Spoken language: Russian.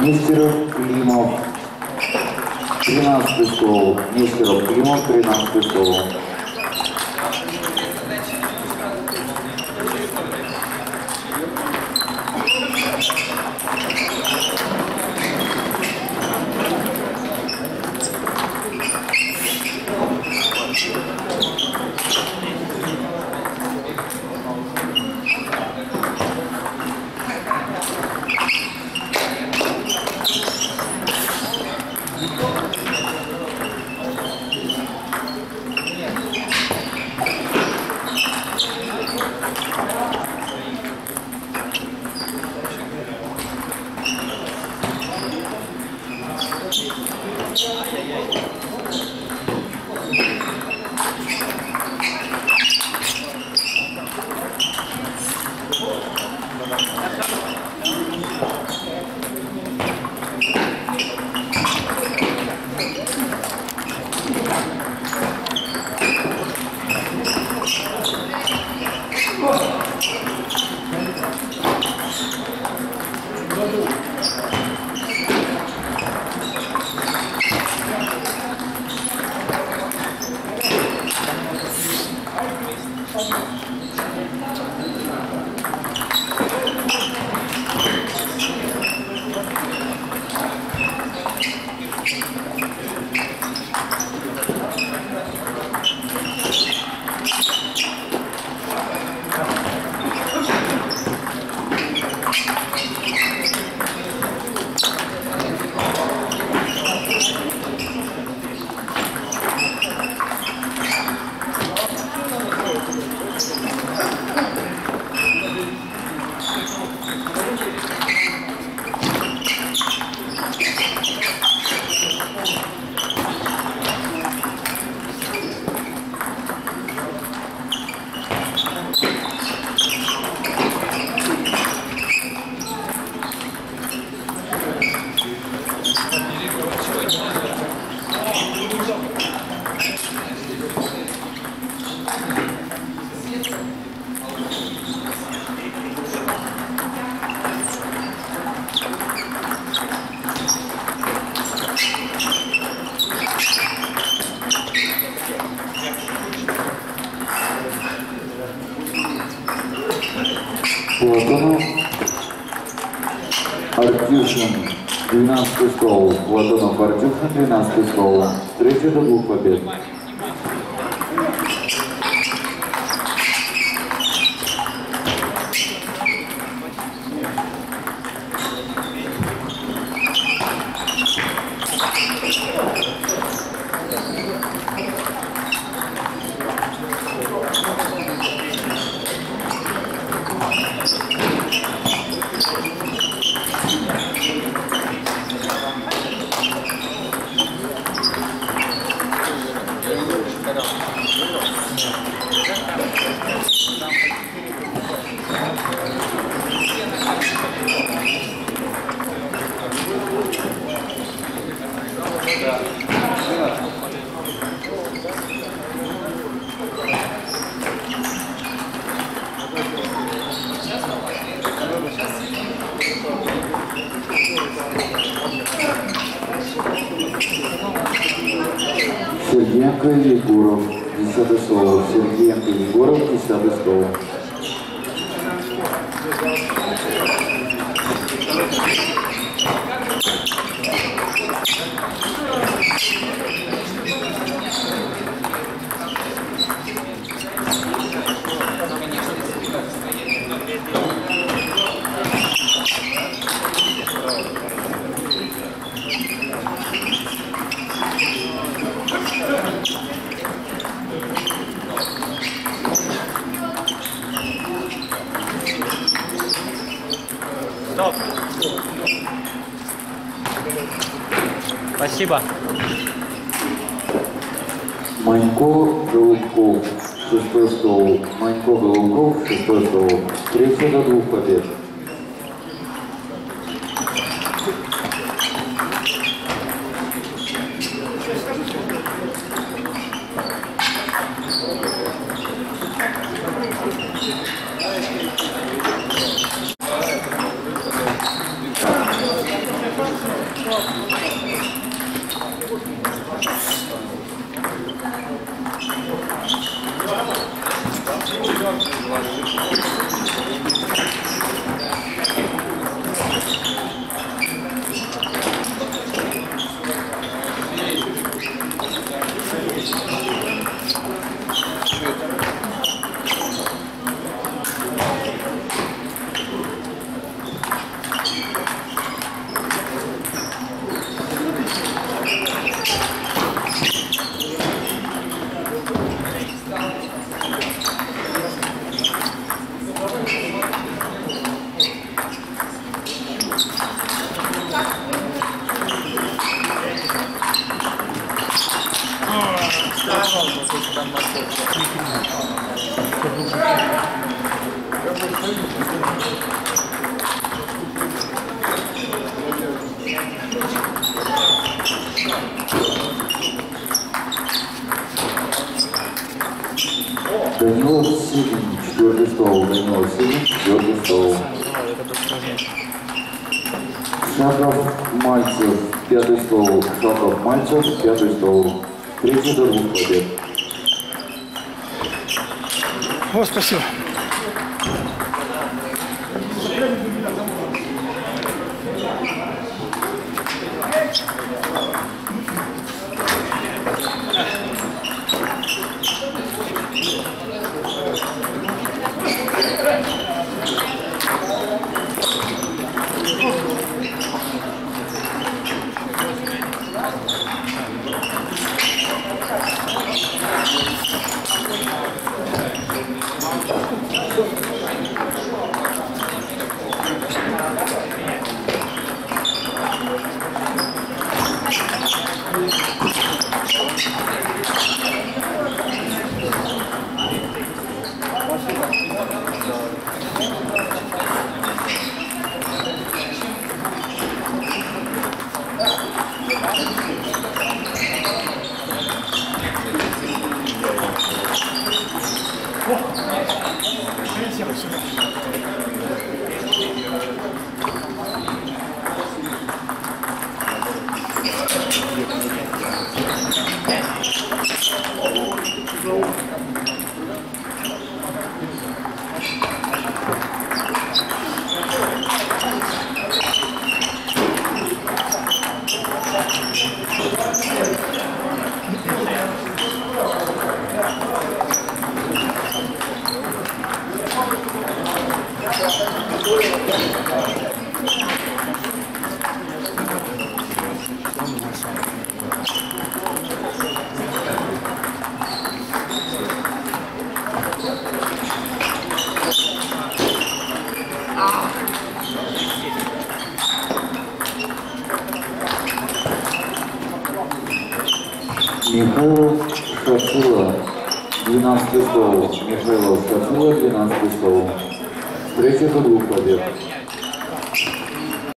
Нестеров Климов. 13 стол. Нестеров Климов, 13 стол. Платонов, Артюшин, 12 стол. Платонов, Артюшин, 12 стол. Встреча до двух побед. Сергеенко Егоров, 10 стол. Сергеенко Егоров, 10 стол. Спасибо. Манько Голубков, 6 стол. Манько Голубков, 6 стол. Встреча до двух побед. Данилов Сидин, четвертый стол. Данилов Сидин, четвертый стол. Шаков Мальцев, пятый стол. Шаков Мальцев, пятый стол. Третий до двух побед. О, спасибо. Thank you. Михайлов Шатула, 12 стол. Михайлов Шатула, 12 стол. Третий до двух побед.